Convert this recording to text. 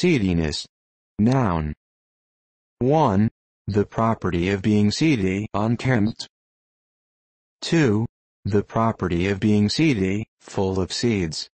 Seediness. Noun. 1. The property of being seedy, unkempt. 2. The property of being seedy, full of seeds.